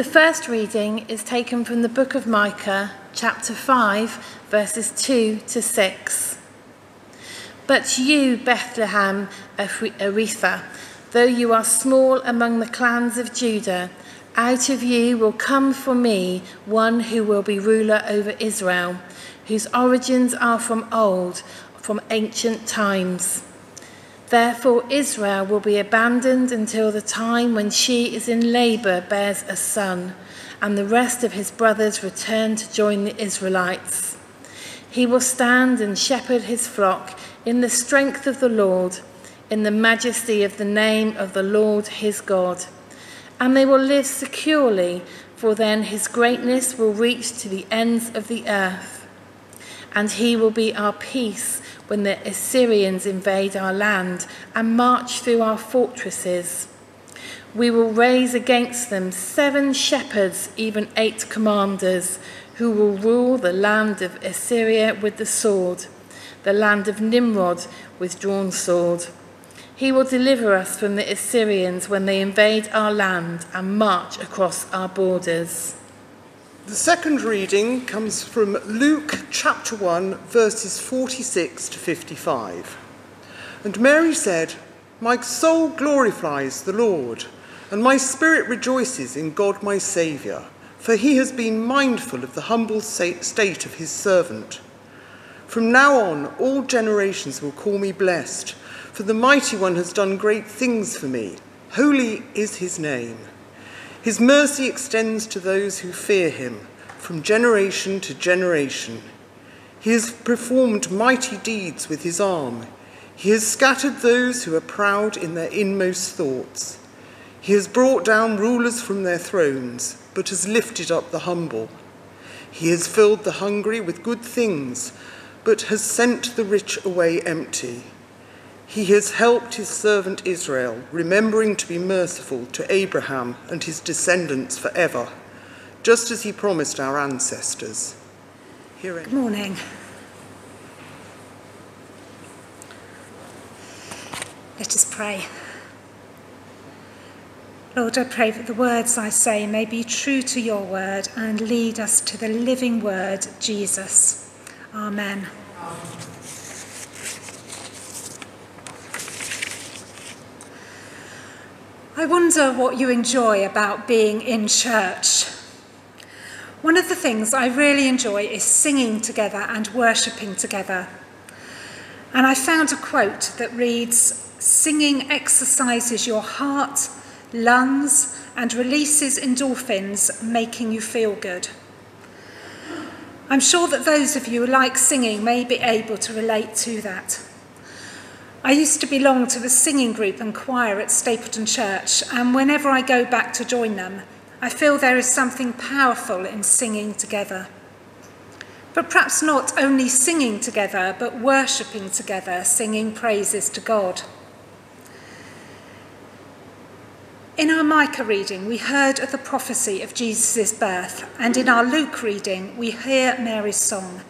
The first reading is taken from the book of Micah, chapter 5, verses 2 to 6. But you, Bethlehem Ephrathah, though you are small among the clans of Judah, out of you will come for me one who will be ruler over Israel, whose origins are from old, from ancient times. Therefore, Israel will be abandoned until the time when she is in labor bears a son, and the rest of his brothers return to join the Israelites. He will stand and shepherd his flock in the strength of the Lord, in the majesty of the name of the Lord his God. And they will live securely, for then his greatness will reach to the ends of the earth. And he will be our peace when the Assyrians invade our land and march through our fortresses. We will raise against them seven shepherds, even eight commanders, who will rule the land of Assyria with the sword, the land of Nimrod with drawn sword. He will deliver us from the Assyrians when they invade our land and march across our borders. The second reading comes from Luke chapter 1, verses 46 to 55. And Mary said, My soul glorifies the Lord, and my spirit rejoices in God my Saviour, for he has been mindful of the humble state of his servant. From now on, all generations will call me blessed, for the mighty one has done great things for me. Holy is his name. His mercy extends to those who fear him from generation to generation. He has performed mighty deeds with his arm. He has scattered those who are proud in their inmost thoughts. He has brought down rulers from their thrones, but has lifted up the humble. He has filled the hungry with good things, but has sent the rich away empty. He has helped his servant Israel, remembering to be merciful to Abraham and his descendants forever, just as he promised our ancestors. Good morning. Let us pray. Lord, I pray that the words I say may be true to your word and lead us to the living word, Jesus. Amen. I wonder what you enjoy about being in church. One of the things I really enjoy is singing together and worshipping together. And I found a quote that reads Singing exercises your heart, lungs, and releases endorphins, making you feel good. I'm sure that those of you who like singing may be able to relate to that. I used to belong to the singing group and choir at Stapleton Church, and whenever I go back to join them, I feel there is something powerful in singing together. But perhaps not only singing together, but worshipping together, singing praises to God. In our Micah reading, we heard of the prophecy of Jesus' birth, and in our Luke reading, we hear Mary's song,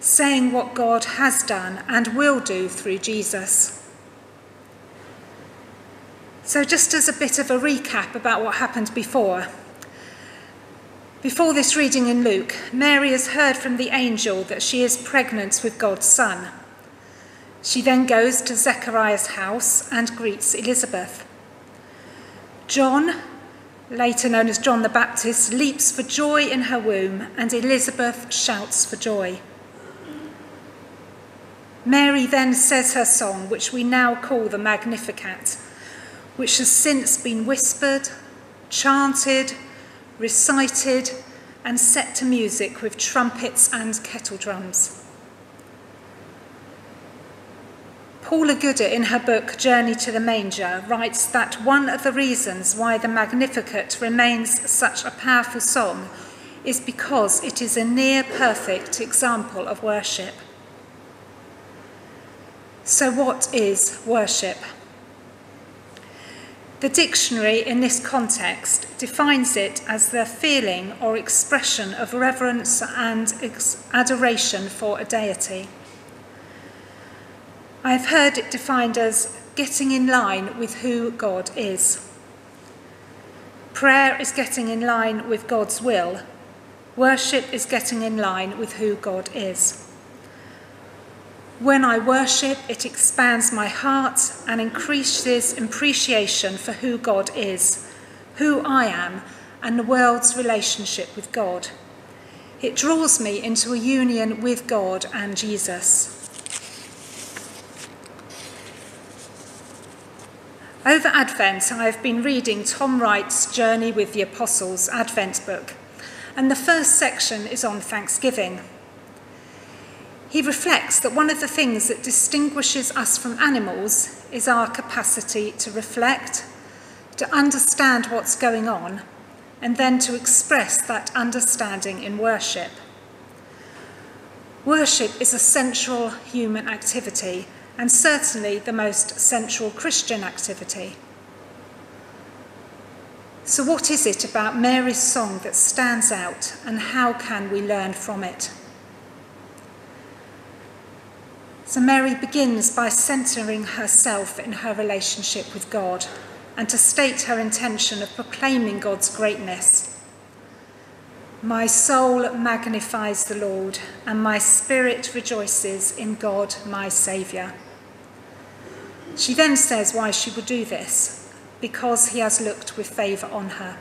saying what God has done and will do through Jesus. So, just as a bit of a recap about what happened before. Before this reading in Luke, Mary has heard from the angel that she is pregnant with God's Son. She then goes to Zechariah's house and greets Elizabeth. John, later known as John the Baptist, leaps for joy in her womb, and Elizabeth shouts for joy. Mary then says her song, which we now call the Magnificat, which has since been whispered, chanted, recited, and set to music with trumpets and kettle drums. Paula Gooder, in her book Journey to the Manger, writes that one of the reasons why the Magnificat remains such a powerful song is because it is a near perfect example of worship. So, what is worship? The dictionary in this context defines it as the feeling or expression of reverence and adoration for a deity. I have heard it defined as getting in line with who God is. Prayer is getting in line with God's will. Worship is getting in line with who God is. When I worship, it expands my heart and increases appreciation for who God is, who I am, and the world's relationship with God. It draws me into a union with God and Jesus. Over Advent, I have been reading Tom Wright's Journey with the Apostles Advent book, and the first section is on Thanksgiving. He reflects that one of the things that distinguishes us from animals is our capacity to reflect, to understand what's going on, and then to express that understanding in worship. Worship is a central human activity and certainly the most central Christian activity. So, what is it about Mary's song that stands out, and how can we learn from it? So Mary begins by centering herself in her relationship with God and to state her intention of proclaiming God's greatness. My soul magnifies the Lord, and my spirit rejoices in God my Saviour. She then says why she will do this because he has looked with favour on her.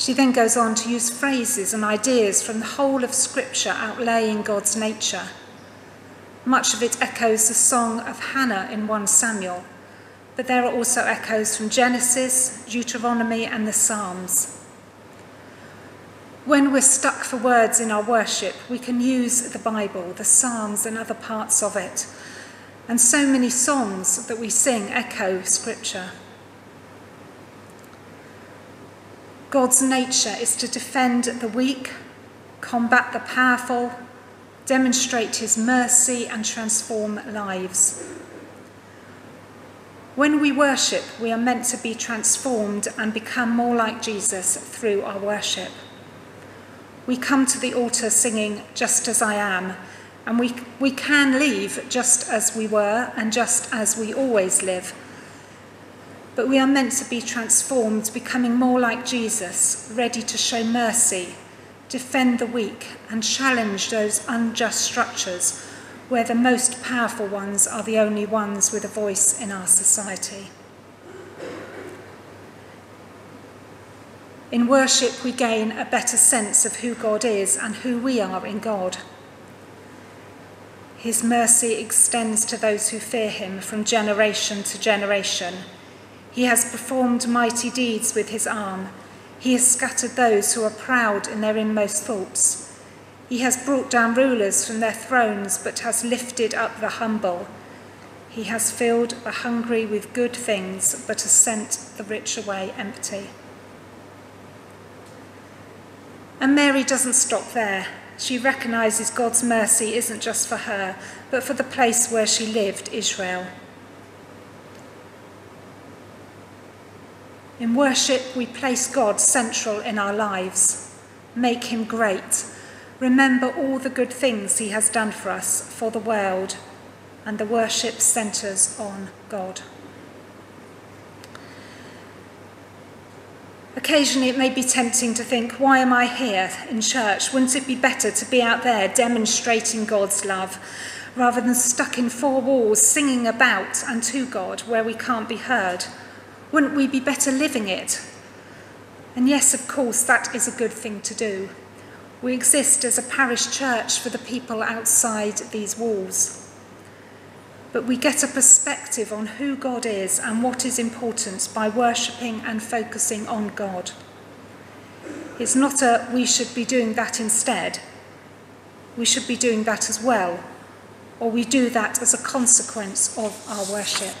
She then goes on to use phrases and ideas from the whole of Scripture outlaying God's nature. Much of it echoes the song of Hannah in 1 Samuel, but there are also echoes from Genesis, Deuteronomy, and the Psalms. When we're stuck for words in our worship, we can use the Bible, the Psalms, and other parts of it. And so many songs that we sing echo Scripture. God's nature is to defend the weak, combat the powerful, demonstrate his mercy, and transform lives. When we worship, we are meant to be transformed and become more like Jesus through our worship. We come to the altar singing, Just as I am, and we, we can leave just as we were and just as we always live but we are meant to be transformed, becoming more like Jesus, ready to show mercy, defend the weak, and challenge those unjust structures where the most powerful ones are the only ones with a voice in our society. In worship, we gain a better sense of who God is and who we are in God. His mercy extends to those who fear him from generation to generation he has performed mighty deeds with his arm. He has scattered those who are proud in their inmost thoughts. He has brought down rulers from their thrones, but has lifted up the humble. He has filled the hungry with good things, but has sent the rich away empty. And Mary doesn't stop there. She recognises God's mercy isn't just for her, but for the place where she lived, Israel. In worship, we place God central in our lives, make him great, remember all the good things he has done for us, for the world, and the worship centres on God. Occasionally, it may be tempting to think, why am I here in church? Wouldn't it be better to be out there demonstrating God's love rather than stuck in four walls singing about and to God where we can't be heard? Wouldn't we be better living it? And yes, of course, that is a good thing to do. We exist as a parish church for the people outside these walls. But we get a perspective on who God is and what is important by worshipping and focusing on God. It's not a we should be doing that instead. We should be doing that as well, or we do that as a consequence of our worship.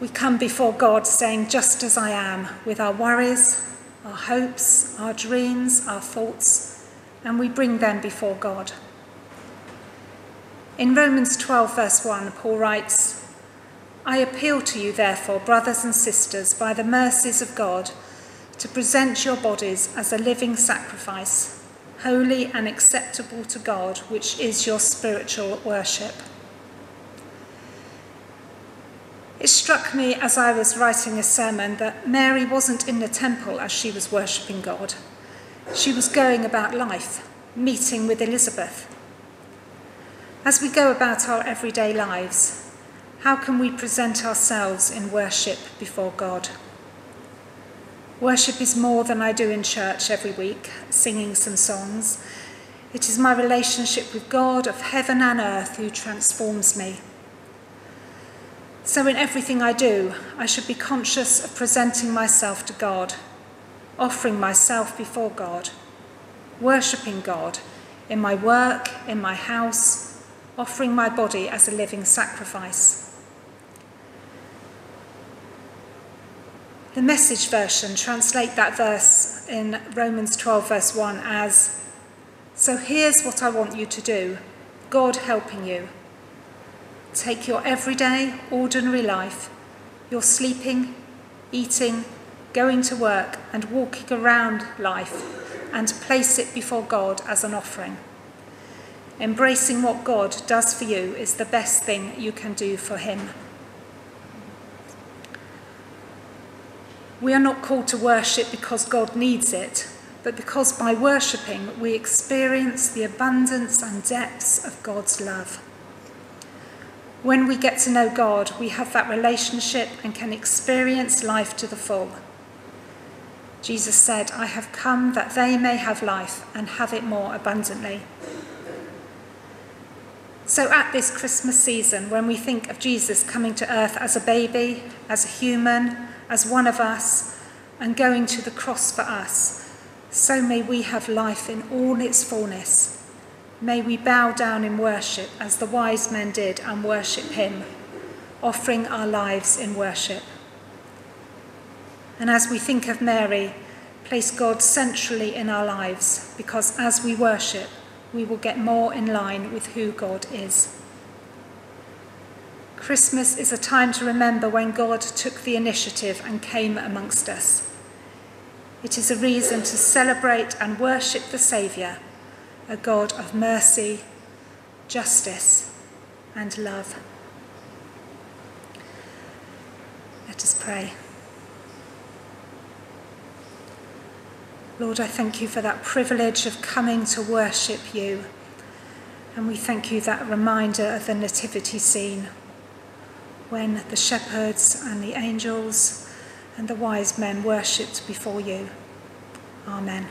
We come before God saying, Just as I am, with our worries, our hopes, our dreams, our thoughts, and we bring them before God. In Romans 12, verse 1, Paul writes, I appeal to you, therefore, brothers and sisters, by the mercies of God, to present your bodies as a living sacrifice, holy and acceptable to God, which is your spiritual worship. It struck me as I was writing a sermon that Mary wasn't in the temple as she was worshipping God. She was going about life, meeting with Elizabeth. As we go about our everyday lives, how can we present ourselves in worship before God? Worship is more than I do in church every week, singing some songs. It is my relationship with God of heaven and earth who transforms me. So, in everything I do, I should be conscious of presenting myself to God, offering myself before God, worshipping God in my work, in my house, offering my body as a living sacrifice. The message version translate that verse in Romans 12 verse 1 as So here's what I want you to do. God helping you. Take your everyday, ordinary life, your sleeping, eating, going to work, and walking around life, and place it before God as an offering. Embracing what God does for you is the best thing you can do for Him. We are not called to worship because God needs it, but because by worshipping we experience the abundance and depths of God's love. When we get to know God, we have that relationship and can experience life to the full. Jesus said, I have come that they may have life and have it more abundantly. So, at this Christmas season, when we think of Jesus coming to earth as a baby, as a human, as one of us, and going to the cross for us, so may we have life in all its fullness May we bow down in worship as the wise men did and worship him, offering our lives in worship. And as we think of Mary, place God centrally in our lives because as we worship, we will get more in line with who God is. Christmas is a time to remember when God took the initiative and came amongst us. It is a reason to celebrate and worship the Saviour a God of mercy, justice, and love. Let us pray. Lord, I thank you for that privilege of coming to worship you. And we thank you that reminder of the nativity scene when the shepherds and the angels and the wise men worshipped before you. Amen.